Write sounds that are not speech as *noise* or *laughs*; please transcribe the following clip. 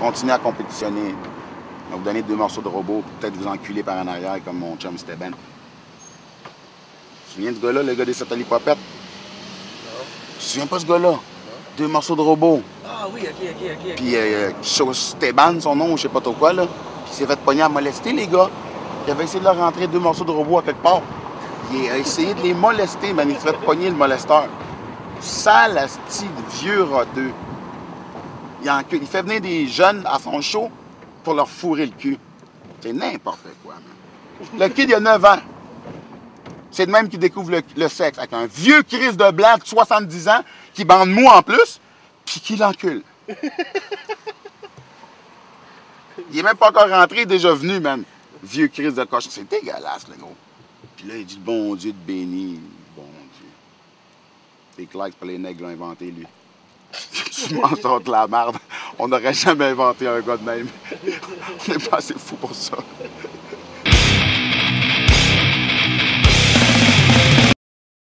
continuez à compétitionner. On va vous donner deux morceaux de robot, pour peut-être vous enculer par en arrière comme mon chum Steban. Tu te souviens de ce gars-là, le gars des satellites popettes? Tu te souviens pas de ce gars-là? Deux morceaux de robot. Ah oui, ok, ok, ok. Puis euh, Steban, son nom, je sais pas trop quoi, là. Puis il s'est fait pogner à molester, les gars. Il avait essayé de leur rentrer deux morceaux de robot à quelque part. Il a essayé de les molester, man. Il s'est fait pogner le molesteur. Sale asti de vieux roteux. Il, fait venir des jeunes à son show pour leur fourrer le cul. C'est n'importe quoi, man. Le kid, il a 9 ans. C'est de même qu'il découvre le, sexe avec un vieux Chris de blanc de 70 ans qui bande mou en plus, puis qui l'encule. Il est même pas encore rentré, il est déjà venu, man. Vieux Chris de cochon. C'est dégueulasse, le gros. Puis là, il dit bon Dieu de béni. Bon Dieu. C'est clair que c'est pas les nègres qui l'ont inventé, lui. Tu manges de la merde? On n'aurait jamais inventé un gars de même. *laughs* On n'est pas assez fou pour ça.